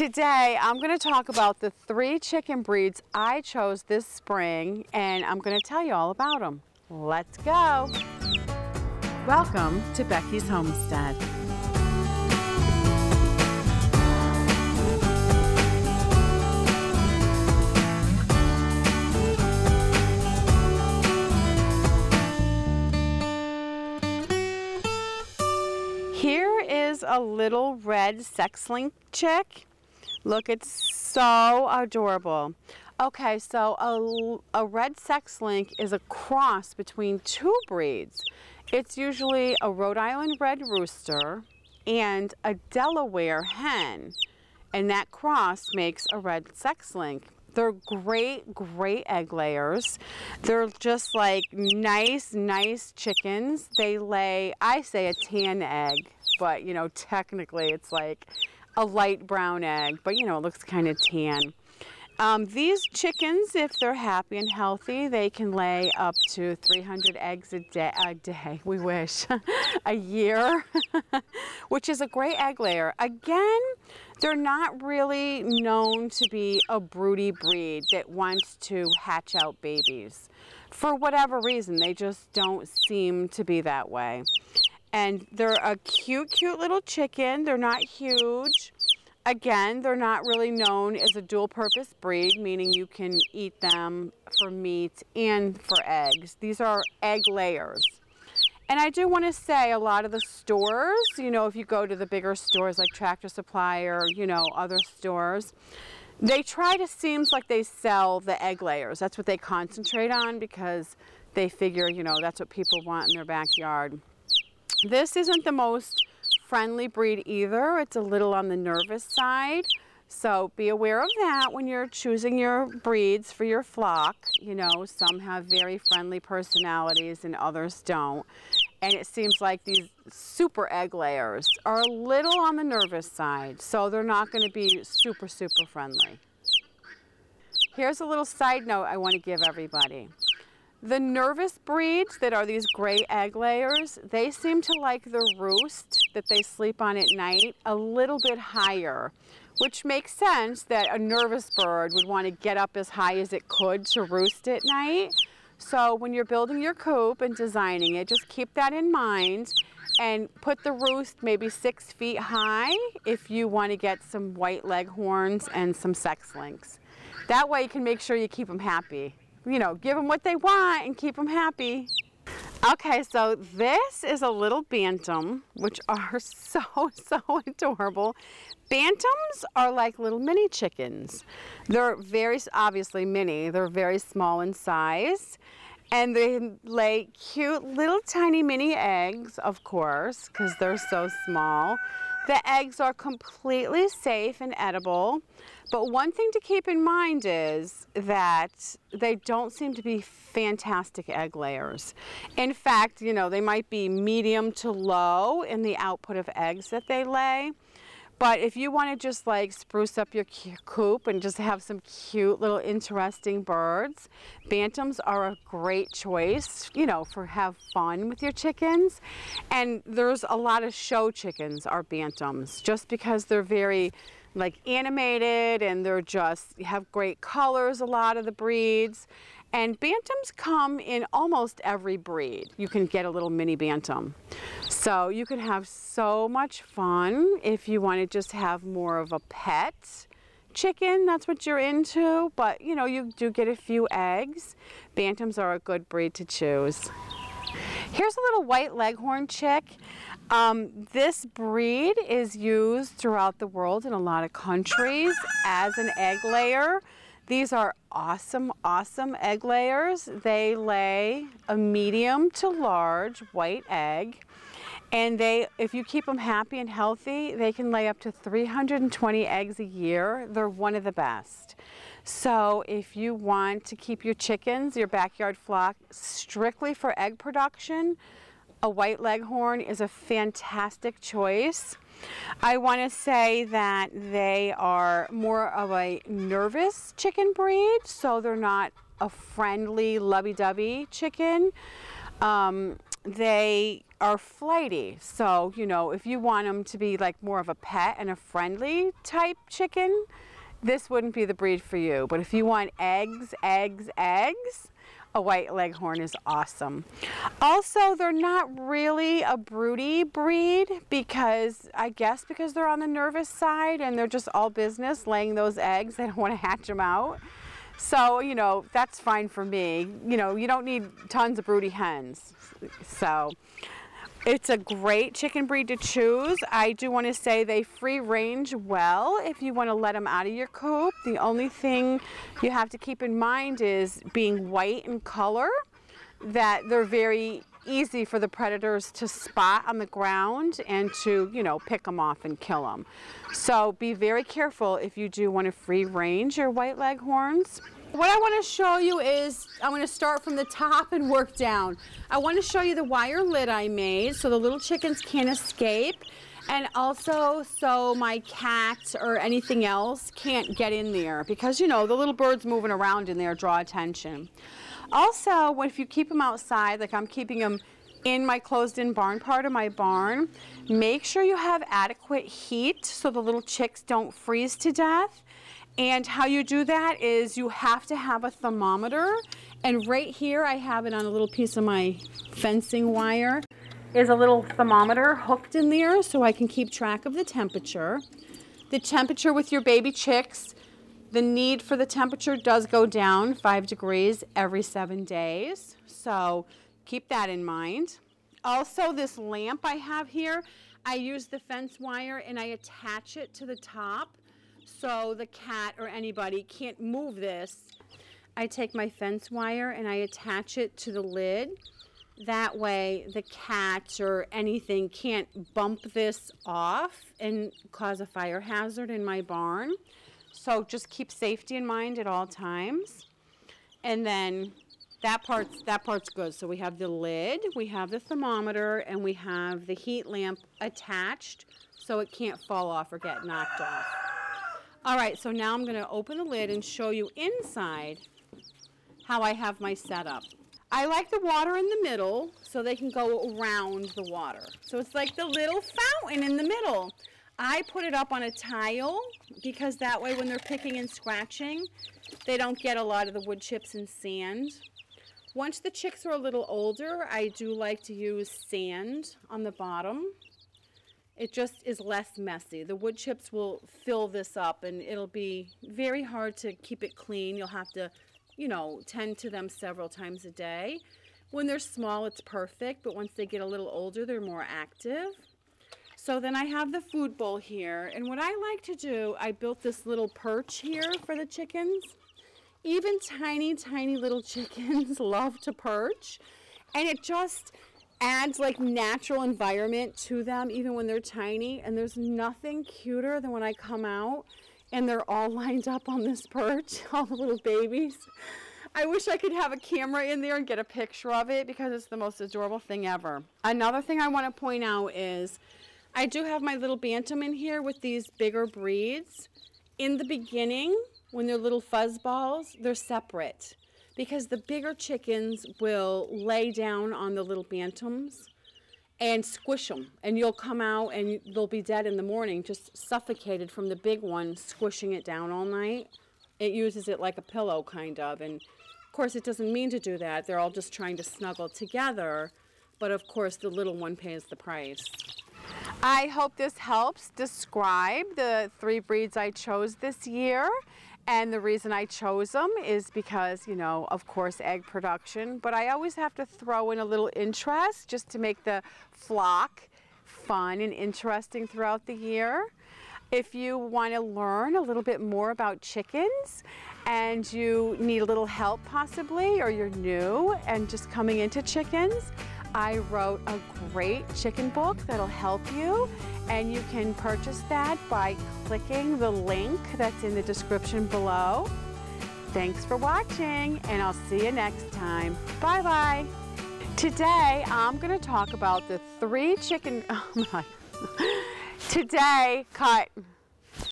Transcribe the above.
Today, I'm going to talk about the three chicken breeds I chose this spring, and I'm going to tell you all about them. Let's go. Welcome to Becky's Homestead. Here is a little red sex-link chick. Look, it's so adorable. Okay, so a, a red sex-link is a cross between two breeds. It's usually a Rhode Island red rooster and a Delaware hen. And that cross makes a red sex-link. They're great, great egg layers. They're just like nice, nice chickens. They lay, I say a tan egg, but you know, technically it's like a light brown egg, but you know, it looks kind of tan. Um, these chickens, if they're happy and healthy, they can lay up to 300 eggs a day, a day we wish, a year, which is a great egg layer. Again, they're not really known to be a broody breed that wants to hatch out babies. For whatever reason, they just don't seem to be that way. And they're a cute, cute little chicken. They're not huge. Again, they're not really known as a dual purpose breed, meaning you can eat them for meat and for eggs. These are egg layers. And I do want to say a lot of the stores, you know, if you go to the bigger stores like Tractor Supply or, you know, other stores, they try to seems like they sell the egg layers. That's what they concentrate on because they figure, you know, that's what people want in their backyard. This isn't the most friendly breed either. It's a little on the nervous side. So be aware of that when you're choosing your breeds for your flock. You know, some have very friendly personalities and others don't. And it seems like these super egg layers are a little on the nervous side. So they're not going to be super, super friendly. Here's a little side note I want to give everybody. The nervous breeds that are these gray egg layers, they seem to like the roost that they sleep on at night a little bit higher, which makes sense that a nervous bird would want to get up as high as it could to roost at night. So when you're building your coop and designing it, just keep that in mind and put the roost maybe six feet high if you want to get some white leghorns and some sex links. That way you can make sure you keep them happy you know, give them what they want and keep them happy. Okay, so this is a little bantam, which are so, so adorable. Bantams are like little mini chickens. They're very, obviously mini, they're very small in size. And they lay cute little tiny mini eggs, of course, because they're so small. The eggs are completely safe and edible. But one thing to keep in mind is that they don't seem to be fantastic egg layers. In fact, you know, they might be medium to low in the output of eggs that they lay. But if you want to just like spruce up your coop and just have some cute little interesting birds, bantams are a great choice, you know, for have fun with your chickens. And there's a lot of show chickens are bantams just because they're very like animated and they're just have great colors a lot of the breeds and bantams come in almost every breed. You can get a little mini bantam. So you can have so much fun if you want to just have more of a pet. Chicken that's what you're into but you know you do get a few eggs. Bantams are a good breed to choose. Here's a little white leghorn chick. Um, this breed is used throughout the world in a lot of countries as an egg layer. These are awesome, awesome egg layers. They lay a medium to large white egg. And they, if you keep them happy and healthy, they can lay up to 320 eggs a year. They're one of the best. So if you want to keep your chickens, your backyard flock, strictly for egg production, a white leghorn is a fantastic choice. I want to say that they are more of a nervous chicken breed, so they're not a friendly, lovey-dovey chicken. Um, they are flighty. So, you know, if you want them to be like more of a pet and a friendly type chicken, this wouldn't be the breed for you. But if you want eggs, eggs, eggs, a white leghorn is awesome. Also, they're not really a broody breed because I guess because they're on the nervous side and they're just all business laying those eggs. They don't want to hatch them out. So, you know, that's fine for me. You know, you don't need tons of broody hens. So, it's a great chicken breed to choose. I do want to say they free range well if you want to let them out of your coop. The only thing you have to keep in mind is being white in color, that they're very easy for the predators to spot on the ground and to, you know, pick them off and kill them. So be very careful if you do want to free range your white leghorns. What I want to show you is, I'm going to start from the top and work down. I want to show you the wire lid I made so the little chickens can't escape and also so my cat or anything else can't get in there because you know the little birds moving around in there draw attention. Also, if you keep them outside, like I'm keeping them in my closed-in barn part of my barn, make sure you have adequate heat so the little chicks don't freeze to death. And how you do that is you have to have a thermometer. And right here, I have it on a little piece of my fencing wire, is a little thermometer hooked in there so I can keep track of the temperature. The temperature with your baby chicks, the need for the temperature does go down five degrees every seven days. So keep that in mind. Also, this lamp I have here, I use the fence wire and I attach it to the top so the cat or anybody can't move this. I take my fence wire and I attach it to the lid. That way the cat or anything can't bump this off and cause a fire hazard in my barn. So just keep safety in mind at all times. And then that part's, that part's good. So we have the lid, we have the thermometer, and we have the heat lamp attached so it can't fall off or get knocked off. All right, so now I'm gonna open the lid and show you inside how I have my setup. I like the water in the middle so they can go around the water. So it's like the little fountain in the middle. I put it up on a tile because that way when they're picking and scratching, they don't get a lot of the wood chips and sand. Once the chicks are a little older, I do like to use sand on the bottom it just is less messy. The wood chips will fill this up and it'll be very hard to keep it clean. You'll have to, you know, tend to them several times a day. When they're small, it's perfect, but once they get a little older, they're more active. So then I have the food bowl here, and what I like to do, I built this little perch here for the chickens. Even tiny, tiny little chickens love to perch, and it just, adds like natural environment to them even when they're tiny and there's nothing cuter than when I come out and they're all lined up on this perch, all the little babies. I wish I could have a camera in there and get a picture of it because it's the most adorable thing ever. Another thing I want to point out is I do have my little bantam in here with these bigger breeds. In the beginning, when they're little fuzz balls, they're separate because the bigger chickens will lay down on the little bantams and squish them. And you'll come out and they'll be dead in the morning, just suffocated from the big one squishing it down all night. It uses it like a pillow, kind of. And of course, it doesn't mean to do that. They're all just trying to snuggle together. But of course, the little one pays the price. I hope this helps describe the three breeds I chose this year. And the reason I chose them is because, you know, of course, egg production, but I always have to throw in a little interest just to make the flock fun and interesting throughout the year. If you want to learn a little bit more about chickens and you need a little help possibly, or you're new and just coming into chickens, I wrote a great chicken book that'll help you and you can purchase that by clicking the link that's in the description below. Thanks for watching and I'll see you next time. Bye bye. Today I'm to talk about the three chicken, oh my, today cut.